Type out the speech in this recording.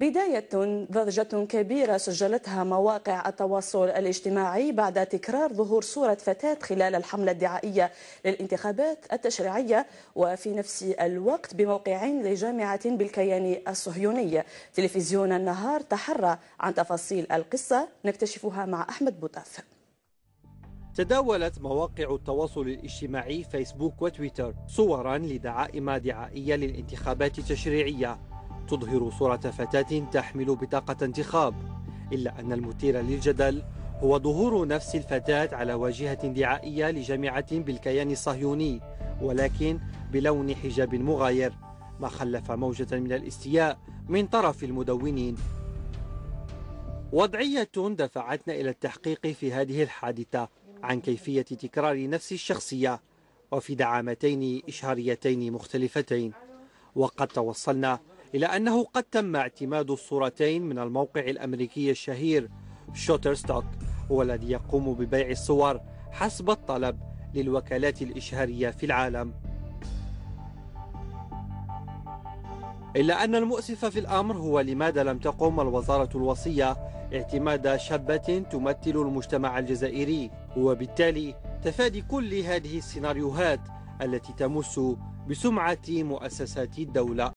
بداية ضجة كبيرة سجلتها مواقع التواصل الاجتماعي بعد تكرار ظهور صورة فتاة خلال الحملة الدعائية للانتخابات التشريعية وفي نفس الوقت بموقعين لجامعة بالكيان الصهيوني. تلفزيون النهار تحرى عن تفاصيل القصة نكتشفها مع أحمد بوطاف تداولت مواقع التواصل الاجتماعي فيسبوك وتويتر صورا لدعائم دعائية للانتخابات التشريعية. تظهر صورة فتاة تحمل بطاقة انتخاب إلا أن المثير للجدل هو ظهور نفس الفتاة على واجهة دعائية لجامعة بالكيان الصهيوني ولكن بلون حجاب مغاير ما خلف موجة من الاستياء من طرف المدونين. وضعية دفعتنا إلى التحقيق في هذه الحادثة عن كيفية تكرار نفس الشخصية وفي دعامتين إشهاريتين مختلفتين. وقد توصلنا إلى أنه قد تم اعتماد الصورتين من الموقع الأمريكي الشهير شوترستوك والذي يقوم ببيع الصور حسب الطلب للوكالات الإشهارية في العالم. إلا أن المؤسف في الأمر هو لماذا لم تقم الوزارة الوصية اعتماد شابة تمثل المجتمع الجزائري؟ وبالتالي تفادي كل هذه السيناريوهات التي تمس بسمعة مؤسسات الدولة.